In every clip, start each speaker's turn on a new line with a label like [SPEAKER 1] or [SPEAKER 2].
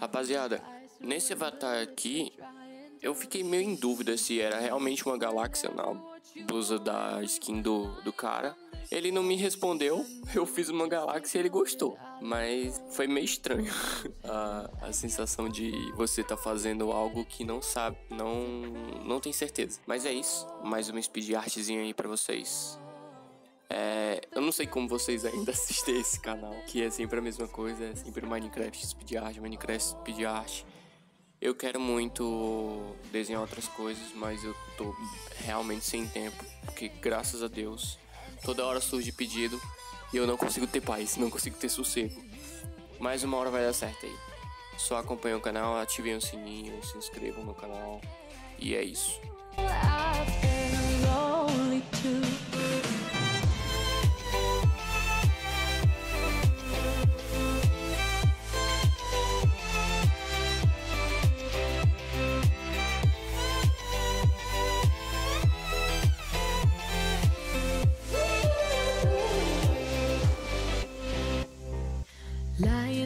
[SPEAKER 1] Rapaziada, nesse avatar aqui, eu fiquei meio em dúvida se era realmente uma galáxia na blusa da skin do, do cara. Ele não me respondeu, eu fiz uma galáxia e ele gostou. Mas foi meio estranho a, a sensação de você tá fazendo algo que não sabe, não, não tem certeza. Mas é isso, mais uma speed artzinha aí pra vocês. É, não sei como vocês ainda assistem esse canal, que é sempre a mesma coisa, é sempre Minecraft speed art, Minecraft speed art. Eu quero muito desenhar outras coisas, mas eu tô realmente sem tempo, porque graças a Deus toda hora surge pedido e eu não consigo ter paz, não consigo ter sossego. Mas uma hora vai dar certo aí. Só acompanhem o canal, ativem o sininho, se inscrevam no canal e é isso.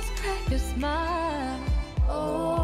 [SPEAKER 2] just crack a smile. Oh.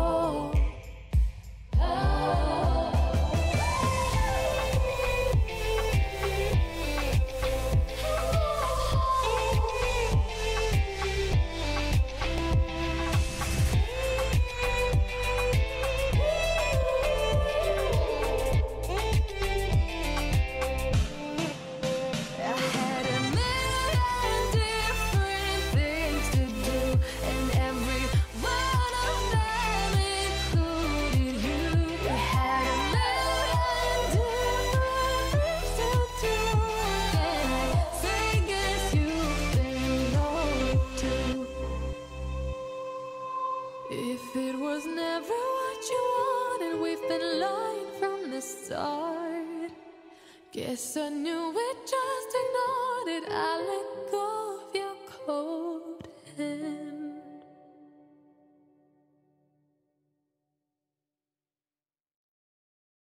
[SPEAKER 2] the start. Guess I knew it, just ignored it. I let go of your cold hand.